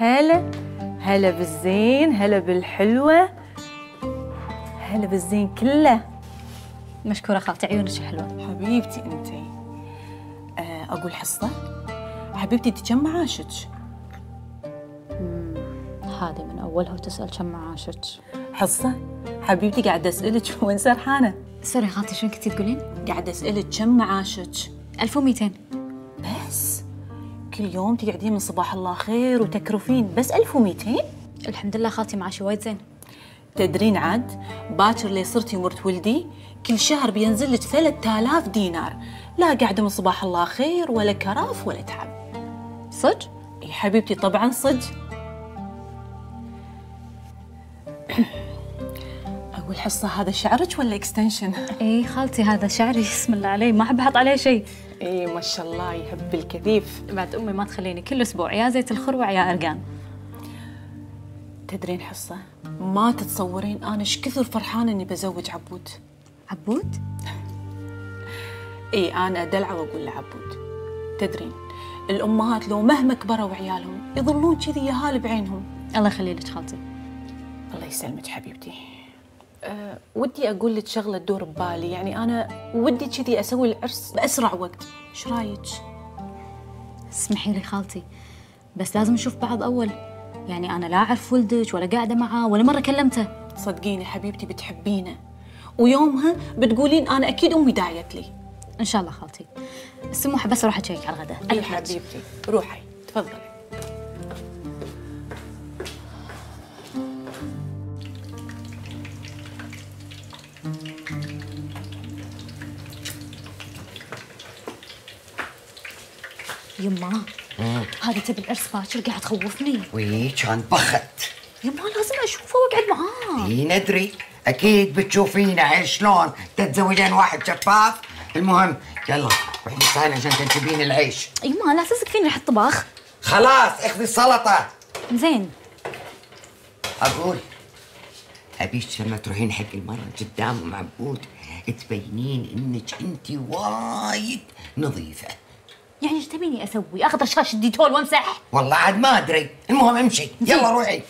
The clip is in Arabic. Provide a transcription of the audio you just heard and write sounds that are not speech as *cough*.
هلا هلا بالزين هلا بالحلوة هلا بالزين كله مشكورة خالتي عيونك حلوة. حبيبتي انتي آه، أقول حصة. حبيبتي انت كم معاشك هذه من أولها وتسأل كم معاشك حصة حبيبتي قاعدة أسألك *laughs* وين سرحانة؟ سوري خالتي شنو كنتي تقولين؟ قاعدة أسألك كم معاشك 1200 بس. كل يوم تقعدين من صباح الله خير وتكرفين. بس 1200 الحمد لله خالتي معاشي وايد زين. تدرين عاد باكر لي صرتي مرت ولدي كل شهر بينزل لك 3000 دينار. لا قاعدة من صباح الله خير ولا كراف ولا تعب. صدق؟ إي حبيبتي طبعا صدق. أقول حصة هذا شعرك ولا extension؟ اي خالتي هذا شعري بسم الله علي ما أحب أحط عليه شيء. اي ما شاء الله يحب الكثيف. بعد أمي ما تخليني كل أسبوع يا زيت الخروع يا أرقان. تدرين حصة؟ ما تتصورين أنا إيش كثر فرحانة إني بزوج عبود. عبود؟ *laughs* اي أنا أدلع وأقول له عبود تدرين الأمهات لو مهما كبروا عيالهم يظلون كذي يهال بعينهم الله يخلي لك خالتي. الله يسلمك حبيبتي. أه ودي أقول لك شغلة تدور ببالي. يعني أنا ودي كذي أسوي العرس بأسرع وقت. إيش رأيك؟ اسمحي لي خالتي بس لازم نشوف بعض أول. يعني أنا لا أعرف ولدك ولا قاعدة معاه ولا مرة كلمته. صدقيني حبيبتي بتحبينه. ويومها بتقولين أنا أكيد أمي داعيت لي. إن شاء الله خالتي. السموحه بس أروح أشيك على الغداء. أي. حبيبتي روحي. تفضلي. يما. هذه تبي العرس باكر قاعد تخوفني. وي كان بخت. يما لازم أشوفه وأقعد معاه. إي ندري. أكيد بتشوفينا عيل شلون؟ تتزوجين واحد شفاف. المهم يلا روحي للصحن عشان تنتبين العيش. يما لا تثق فيني رح الطباخ. خلاص اخذي السلطة. زين. أقول ابيك لما تروحين حق المره قدام عبود تبينين إنك انت وايد نظيفة. يعني إيش تبيني أسوي؟ اخذ رشاش الديتول وامسح والله عاد ما ادري. المهم امشي. يلا روحي.